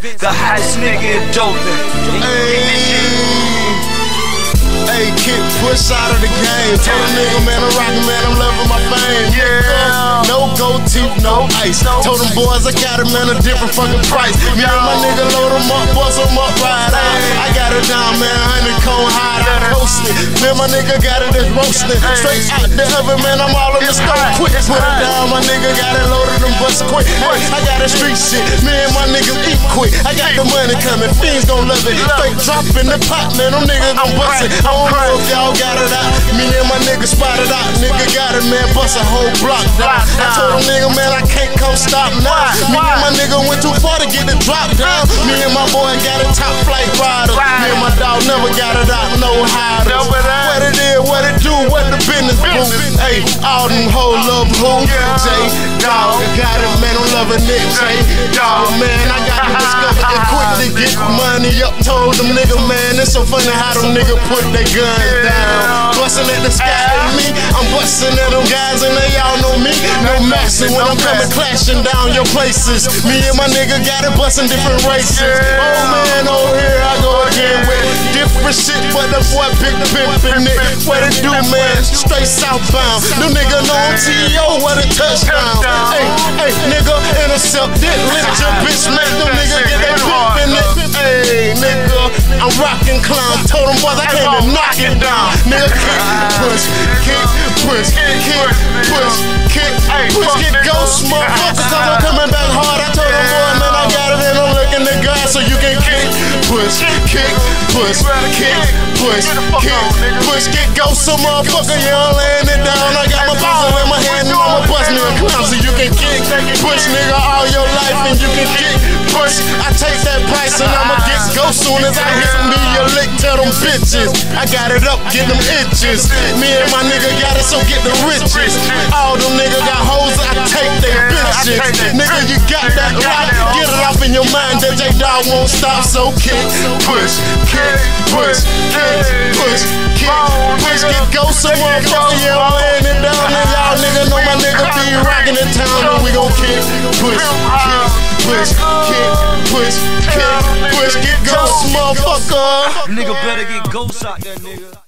The hottest nigga in Dothan. Hey, kick, push out of the game. Tell a nigga, man, I'm rockin', man, I'm loving my fame. Yeah. No gold teeth, no ice. Told them boys I got it, man, a different fucking price. Me and my nigga load them up, bust them up, ride out. I got it down, man, honeycomb hide, I coasted. Man, my nigga got it, it's roasting. Straight out the oven, man, I'm all in the stove. Quick, put it down, my nigga got it loaded and bust quick. I got that street shit, me and my niggas quick. I got the money coming, fiends gon' love it. Fake drop in the pot, man, them niggas gon' bust it. I don't know if y'all got it out. Me and my niggas spotted out, nigga got it, man, bust a whole block down. I told them nigga, man, I can't come stop now. Me and my nigga went too far to get the drop down. Me and my boy got a top flight rider. Me and my dog never got it out, no Hey, all them whole love who? J Dogg, got it, man, I'm loving it. J Dogg, man, I got to discover it quickly. Get money up, told them nigga, man, it's so funny how them nigga put their guns down. Bustin' at the sky at me, I'm bustin' at them guys and they all know me. No maxin' when I'm coming clashing down your places. Me and my nigga got it bustin' different races. Oh man, over here I go again big pimpin' it. What it do, man? Straight southbound. New nigga know I'm T.O. what a touchdown. Hey, hey, nigga, intercept it. Let your bitch make them nigga get that pimpin' it. Hey, nigga, I'm rockin' clown. Told them boys I came to knock it down. Nigga, kick, push, push, kick, push, kick, push, kick, push, get ghost, so motherfucker. Don't laying it down. I got my pistol in my hand and I'ma bust me a clown so you can kick, push, nigga, all your life and you can kick, push. I take that price and I'ma get ghost soon as I hit me a lick. Tell them bitches, I got it up, get them itches. Me and my nigga got it, so get the riches. All them niggas got hoes, I take their bitches. Nigga, you got that in your mind that they dog won't stop, so kick, push, kick, push, kick, push, kick, push, get go. So I'm from the land and down there, y'all nigga know my nigga be rocking in town, and we gon' kick, push, kick, push, kick, push, kick, push, get ghost, motherfucker. Nigga better get ghosts out there, nigga.